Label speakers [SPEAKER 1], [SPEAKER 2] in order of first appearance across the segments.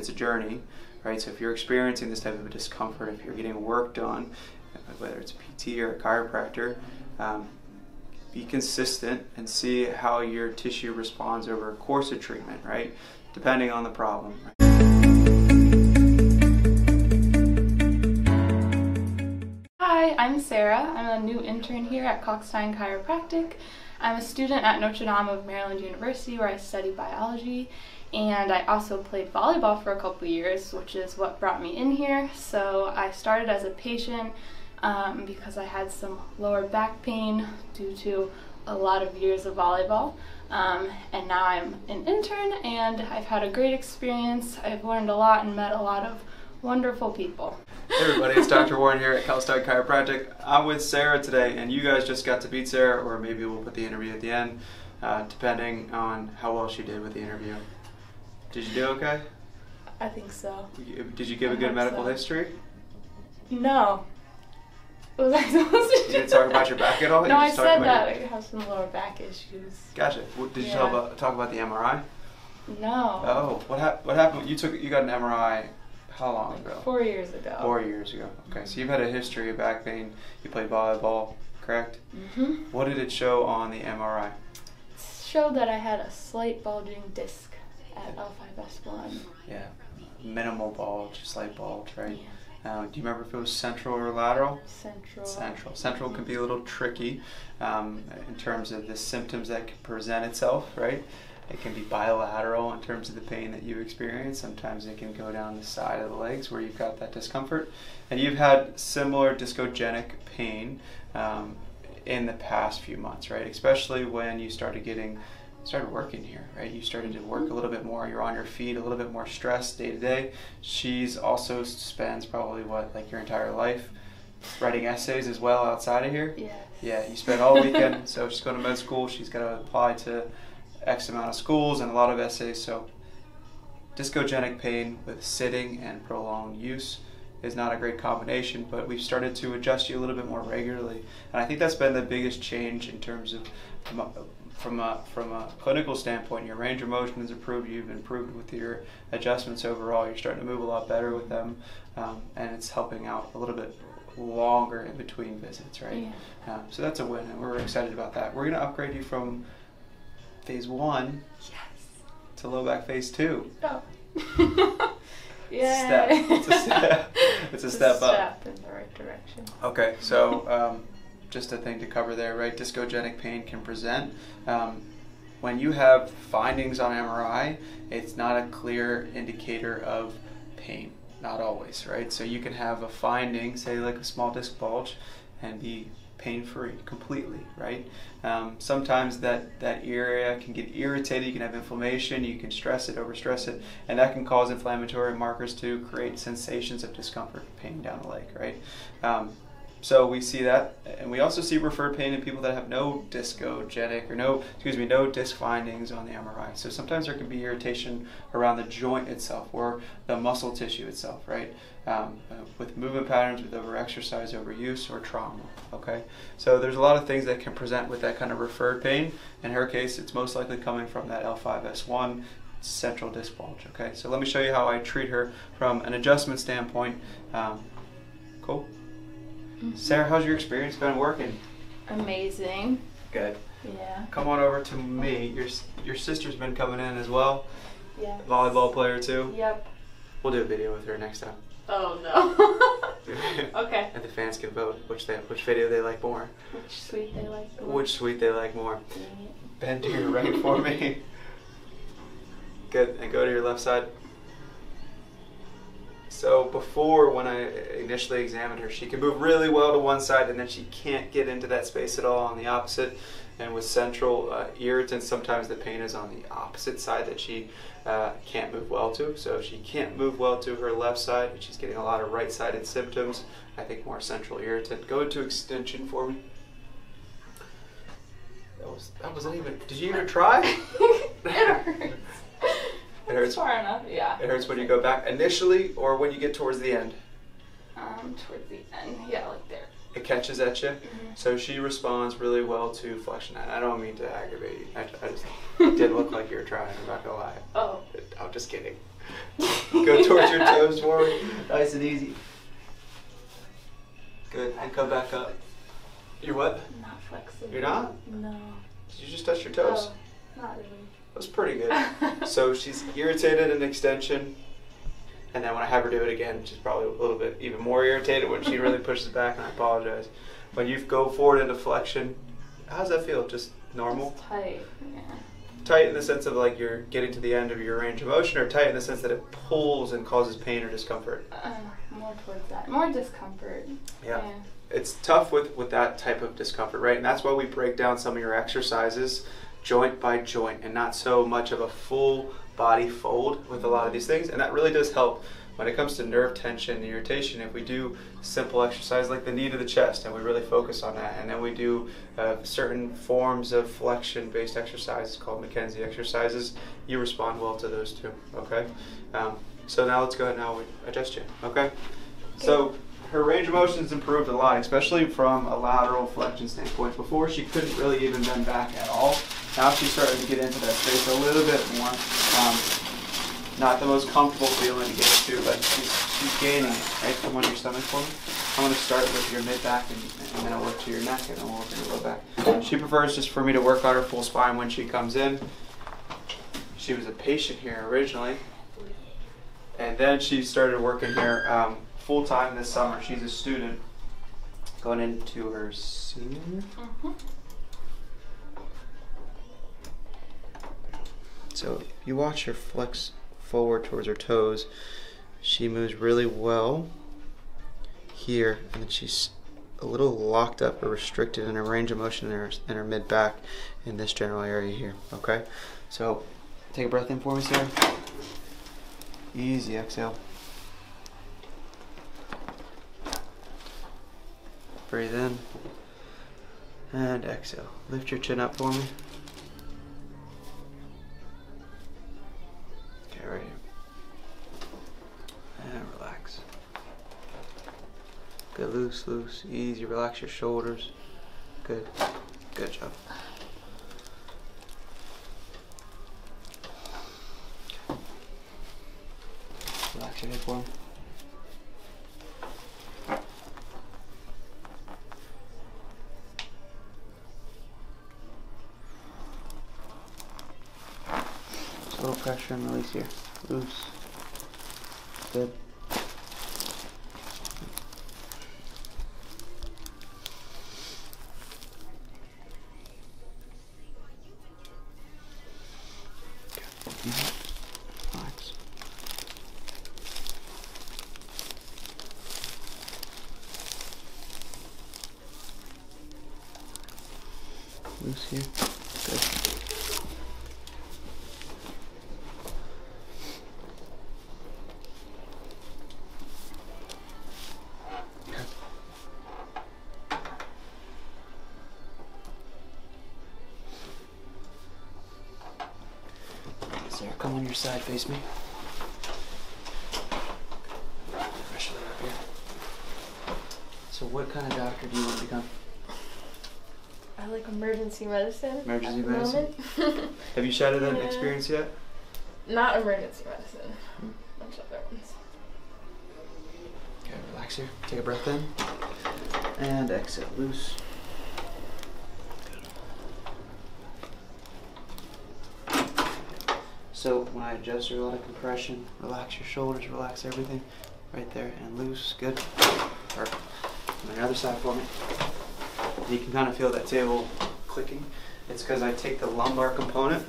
[SPEAKER 1] It's a journey, right? So if you're experiencing this type of discomfort, if you're getting work done, whether it's PT or a chiropractor, um, be consistent and see how your tissue responds over a course of treatment, right? Depending on the problem.
[SPEAKER 2] Hi, I'm Sarah. I'm a new intern here at Kalkstein Chiropractic. I'm a student at Notre Dame of Maryland University where I study biology and I also played volleyball for a couple years, which is what brought me in here. So I started as a patient um, because I had some lower back pain due to a lot of years of volleyball. Um, and now I'm an intern and I've had a great experience. I've learned a lot and met a lot of wonderful people.
[SPEAKER 1] Hey everybody, it's Dr. Warren here at Kalkstein Chiropractic. I'm with Sarah today, and you guys just got to meet Sarah, or maybe we'll put the interview at the end, uh, depending on how well she did with the interview. Did you do okay?
[SPEAKER 2] I think so.
[SPEAKER 1] Did you give
[SPEAKER 2] I
[SPEAKER 1] a good medical
[SPEAKER 2] so.
[SPEAKER 1] history?
[SPEAKER 2] No. Was I supposed to
[SPEAKER 1] You didn't talk about your back at all?
[SPEAKER 2] No, I said that
[SPEAKER 1] your-
[SPEAKER 2] I have some lower back issues.
[SPEAKER 1] Gotcha. What, did you talk about, talk about the MRI?
[SPEAKER 2] No.
[SPEAKER 1] Oh, what, hap- what happened? You took you got an MRI how long ago?
[SPEAKER 2] Four years ago.
[SPEAKER 1] Four years ago. Okay, so you've had a history of back pain. You played volleyball, correct?
[SPEAKER 2] Mm-hmm.
[SPEAKER 1] What did it show on the MRI?
[SPEAKER 2] Showed that I had a slight bulging disc at L5S1.
[SPEAKER 1] Yeah, minimal bulge, slight bulge, right?
[SPEAKER 2] Yeah.
[SPEAKER 1] Uh, do you remember if it was central or lateral?
[SPEAKER 2] Central.
[SPEAKER 1] Central. Central can be a little tricky um, in terms of the symptoms that can present itself, right? It can be bilateral in terms of the pain that you experience. Sometimes it can go down the side of the legs where you've got that discomfort. And you've had similar discogenic pain um, in the past few months, right? Especially when you started getting started working here, right? You started to work a little bit more. You're on your feet, a little bit more stressed day to day. She's also spends probably what like your entire life writing essays as well outside of here.
[SPEAKER 2] Yeah.
[SPEAKER 1] Yeah, you spend all weekend. so she's going to med school. She's got to apply to X amount of schools and a lot of essays. So discogenic pain with sitting and prolonged use is not a great combination, but we've started to adjust you a little bit more regularly. And I think that's been the biggest change in terms of from a, from a, from a clinical standpoint. Your range of motion has improved. You've improved with your adjustments overall. You're starting to move a lot better with them, um, and it's helping out a little bit longer in between visits, right?
[SPEAKER 2] Yeah.
[SPEAKER 1] Um, so that's a win, and we're excited about that. We're going to upgrade you from phase one
[SPEAKER 2] Yes.
[SPEAKER 1] to low back phase two.
[SPEAKER 2] Oh.
[SPEAKER 1] Step. It's a step. It's a step up.
[SPEAKER 2] step in the right direction.
[SPEAKER 1] Okay, so um, just a thing to cover there, right? Discogenic pain can present. Um, when you have findings on MRI, it's not a clear indicator of pain. Not always, right? So you can have a finding, say like a small disc bulge, and be pain free completely, right? Um, sometimes that, that area can get irritated, you can have inflammation, you can stress it, overstress it, and that can cause inflammatory markers to create sensations of discomfort, pain down the leg, right? Um, so we see that, and we also see referred pain in people that have no discogenic or no, excuse me, no disc findings on the MRI. So sometimes there can be irritation around the joint itself or the muscle tissue itself, right? Um, uh, with movement patterns, with overexercise, overuse, or trauma. Okay, so there's a lot of things that can present with that kind of referred pain. In her case, it's most likely coming from that L5S1 central disc bulge. Okay, so let me show you how I treat her from an adjustment standpoint. Um, cool. Mm-hmm. Sarah, how's your experience been working?
[SPEAKER 2] Amazing.
[SPEAKER 1] Good.
[SPEAKER 2] Yeah.
[SPEAKER 1] Come on over to me. Your your sister's been coming in as well.
[SPEAKER 2] Yeah.
[SPEAKER 1] Volleyball player too.
[SPEAKER 2] Yep.
[SPEAKER 1] We'll do a video with her next time.
[SPEAKER 2] Oh no. okay.
[SPEAKER 1] And the fans can vote which they which video they like more,
[SPEAKER 2] Which sweet they like the
[SPEAKER 1] which suite they like more.
[SPEAKER 2] Dang it.
[SPEAKER 1] Bend to your right for me. Good, and go to your left side. So before, when I initially examined her, she can move really well to one side, and then she can't get into that space at all on the opposite. And with central uh, irritants, sometimes the pain is on the opposite side that she uh, can't move well to. So if she can't move well to her left side, she's getting a lot of right-sided symptoms, I think more central irritant. Go into extension for me. That was that wasn't even. Did you even try?
[SPEAKER 2] it hurts.
[SPEAKER 1] It hurts.
[SPEAKER 2] Far enough, yeah.
[SPEAKER 1] It hurts when you go back initially, or when you get towards the end.
[SPEAKER 2] Um, towards the end, yeah, like there.
[SPEAKER 1] It catches at you.
[SPEAKER 2] Mhm.
[SPEAKER 1] So she responds really well to flexion. I don't mean to aggravate you. I, I just did look like you were trying. I'm not gonna lie.
[SPEAKER 2] Oh,
[SPEAKER 1] I'm just kidding. Go towards your toes forward. Nice and easy. Good. And come back up. You're what?
[SPEAKER 2] Not flexible.
[SPEAKER 1] You're not?
[SPEAKER 2] No.
[SPEAKER 1] Did you just touch your toes?
[SPEAKER 2] Oh, not really.
[SPEAKER 1] That's pretty good. so she's irritated in extension. And then when I have her do it again, she's probably a little bit even more irritated when she really pushes back, and I apologize. When you go forward into flexion, how does that feel? Just normal?
[SPEAKER 2] It's tight. Yeah.
[SPEAKER 1] Tight in the sense of like you're getting to the end of your range of motion, or tight in the sense that it pulls and causes pain or discomfort?
[SPEAKER 2] Uh, more towards that. More discomfort.
[SPEAKER 1] Yeah. It's tough with, with that type of discomfort, right? And that's why we break down some of your exercises joint by joint and not so much of a full body fold with a lot of these things. And that really does help when it comes to nerve tension and irritation. If we do simple exercise like the knee to the chest and we really focus on that, and then we do uh, certain forms of flexion based exercises called McKenzie exercises, you respond well to those too, okay? Um, so now let's go ahead and now adjust you, okay? So her range of motion has improved a lot, especially from a lateral flexion standpoint. Before, she couldn't really even bend back at all. Now she's starting to get into that space a little bit more. Um, not the most comfortable feeling to get to, but she's, she's gaining it. Right? Come on your stomach for me. I'm going to start with your mid back and, and then I'll work to your neck and then we'll work to your low back. She prefers just for me to work on her full spine when she comes in. She was a patient here originally. And then she started working here um, full time this summer. She's a student going into her senior year.
[SPEAKER 2] Mm-hmm.
[SPEAKER 1] So you watch her flex forward towards her toes, she moves really well here, and then she's a little locked up or restricted in her range of motion in her, in her mid back in this general area here. Okay, so take a breath in for me, Sarah. Easy exhale. Breathe in and exhale. Lift your chin up for me. Okay, right here. And relax. Good, loose, loose, easy. Relax your shoulders. Good, good job. Relax your hip for me. Just a little pressure and release here. Loose. Good. Loose here. Good. Side, face me. Pressure up here. So, what kind of doctor do you want to become?
[SPEAKER 3] I like emergency medicine.
[SPEAKER 1] Emergency
[SPEAKER 3] at the
[SPEAKER 1] medicine?
[SPEAKER 3] moment.
[SPEAKER 1] Have you shadowed that
[SPEAKER 3] Yeah.
[SPEAKER 1] experience yet?
[SPEAKER 3] Not emergency medicine.
[SPEAKER 1] Hmm.
[SPEAKER 3] Bunch of other ones.
[SPEAKER 1] Okay, relax here. Take a breath in. And exhale, loose. So when I adjust, there's a lot of compression. Relax your shoulders, relax everything. Right there, and loose. Good. Perfect. On the other side for me. You can kind of feel that table clicking. It's because I take the lumbar component,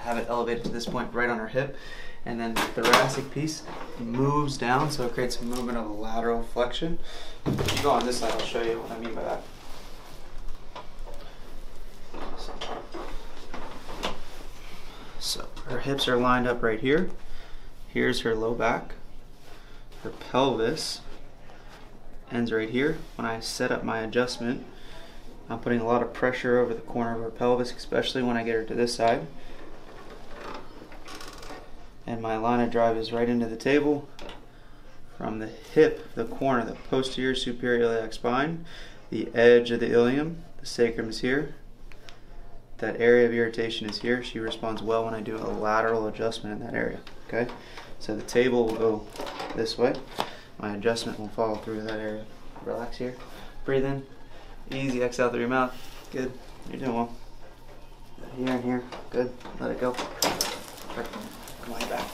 [SPEAKER 1] have it elevated to this point right on her hip, and then the thoracic piece moves down, so it creates a movement of lateral flexion. If you go on this side, I'll show you what I mean by that. So her hips are lined up right here. Here's her low back. Her pelvis ends right here. When I set up my adjustment, I'm putting a lot of pressure over the corner of her pelvis, especially when I get her to this side. And my line of drive is right into the table from the hip, the corner, the posterior superior iliac spine, the edge of the ilium, the sacrum is here. That area of irritation is here. She responds well when I do a lateral adjustment in that area. Okay, so the table will go this way. My adjustment will follow through that area. Relax here. Breathe in. Easy. Exhale through your mouth. Good. You're doing well. Here and here. Good. Let it go. Come on back.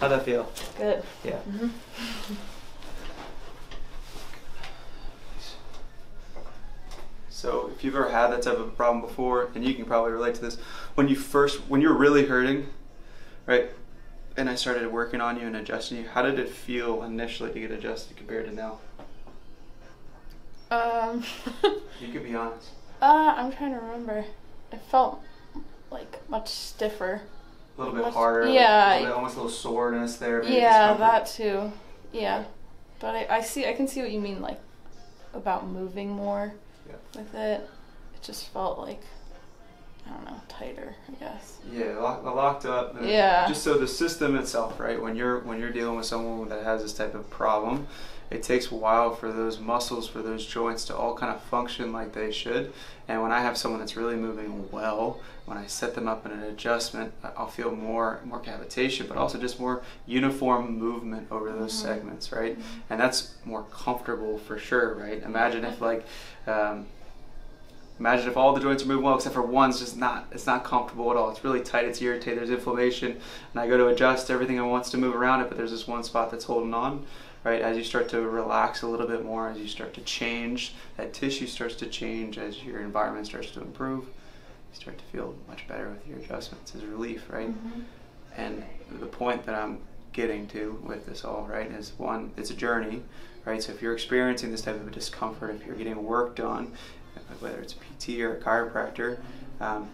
[SPEAKER 1] How'd that feel?
[SPEAKER 3] Good.
[SPEAKER 1] Yeah.
[SPEAKER 3] Mm-hmm.
[SPEAKER 1] So if you've ever had that type of a problem before, and you can probably relate to this, when you first, when you're really hurting, right, and I started working on you and adjusting you, how did it feel initially to get adjusted compared to now?
[SPEAKER 3] Um.
[SPEAKER 1] You could be honest.
[SPEAKER 3] uh, I'm trying to remember. It felt like much stiffer.
[SPEAKER 1] A little bit
[SPEAKER 3] Much-
[SPEAKER 1] harder. like,
[SPEAKER 3] yeah,
[SPEAKER 1] a little bit, almost a little soreness there.
[SPEAKER 3] yeah, that too. Yeah, but I, I see. I can see what you mean, like about moving more. With it. It just felt like I don't know, tighter. I guess.
[SPEAKER 1] Yeah, lock, locked up.
[SPEAKER 3] Yeah.
[SPEAKER 1] Just so the system itself, right? When you're when you're dealing with someone that has this type of problem, it takes a while for those muscles, for those joints to all kind of function like they should. And when I have someone that's really moving well, when I set them up in an adjustment, I'll feel more more cavitation, but also just more uniform movement over those
[SPEAKER 3] Mhm.
[SPEAKER 1] segments, right? And that's more comfortable for sure, right? Imagine if like. Um, Imagine if all the joints are moving well except for one's just not it's not comfortable at all. It's really tight, it's irritated, there's inflammation, and I go to adjust everything and wants to move around it, but there's this one spot that's holding on. Right, as you start to relax a little bit more, as you start to change, that tissue starts to change as your environment starts to improve. You start to feel much better with your adjustments as relief, right?
[SPEAKER 3] Mhm.
[SPEAKER 1] And the point that I'm getting to with this all, right, is one, it's a journey, right? So if you're experiencing this type of discomfort, if you're getting work done, whether it's a PT or a chiropractor, um,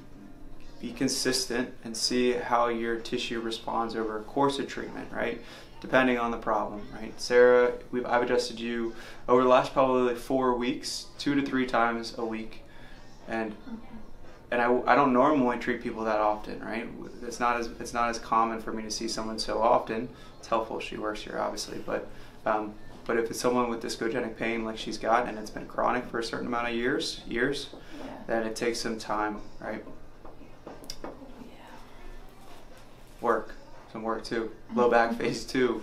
[SPEAKER 1] be consistent and see how your tissue responds over a course of treatment, right? Depending on the problem, right? Sarah, we've, I've adjusted you over the last probably four weeks, two to three times a week, and and I, I don't normally treat people that often, right? It's not as it's not as common for me to see someone so often. It's helpful she works here, obviously, but um, but if it's someone with discogenic pain like she's got and it's been chronic for a certain amount of years, years,
[SPEAKER 3] Yeah.
[SPEAKER 1] then it takes some time, right?
[SPEAKER 3] Yeah.
[SPEAKER 1] Work, some work too. Low back phase two,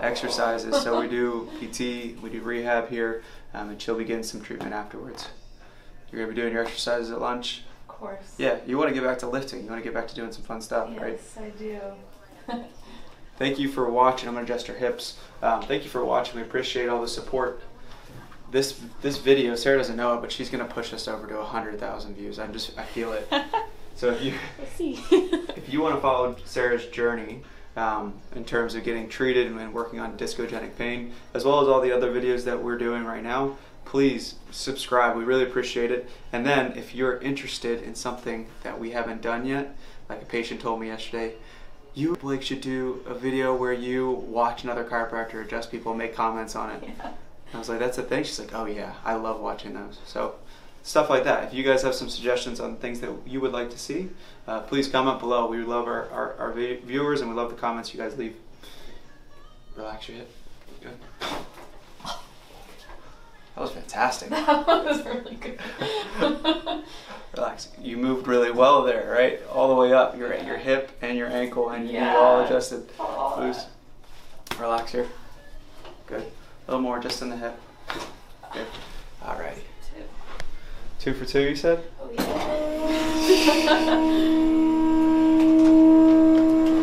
[SPEAKER 1] exercises. So we do PT, we do rehab here, um, and she'll be getting some treatment afterwards. You're gonna be doing your exercises at lunch.
[SPEAKER 3] Of course.
[SPEAKER 1] Yeah, you want to get back to lifting. You want to get back to doing some fun stuff, right?
[SPEAKER 3] Yes, I do.
[SPEAKER 1] Thank you for watching. I'm gonna adjust her hips. Um, thank you for watching. We appreciate all the support. This this video, Sarah doesn't know it, but she's gonna push us over to hundred thousand views. I'm just I feel it. So if you
[SPEAKER 3] Let's see.
[SPEAKER 1] you want to follow Sarah's journey um, in terms of getting treated and working on discogenic pain, as well as all the other videos that we're doing right now, please subscribe. We really appreciate it. And then if you're interested in something that we haven't done yet, like a patient told me yesterday, you Blake should do a video where you watch another chiropractor adjust people, make comments on it.
[SPEAKER 3] yeah.
[SPEAKER 1] I was like, that's a thing. She's like, oh yeah, I love watching those. So stuff like that. If you guys have some suggestions on things that you would like to see, uh, please comment below. We love our, our, our vi- viewers and we love the comments you guys leave. Relax your hip. Good. That was fantastic.
[SPEAKER 3] That was really good.
[SPEAKER 1] Relax. You moved really well there, right? All the way up. Your your hip and your ankle and your knee all adjusted.
[SPEAKER 3] Aw.
[SPEAKER 1] Loose. Relax here. Good. A little more just in the hip. Good. Alrighty.
[SPEAKER 3] Two.
[SPEAKER 1] For two, you said?
[SPEAKER 3] Oh yeah.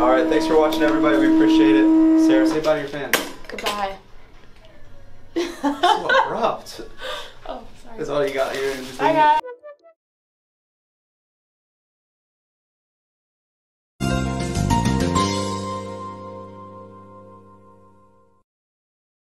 [SPEAKER 1] All right, thanks for watching, everybody. We appreciate it. Sarah, say bye to your fans.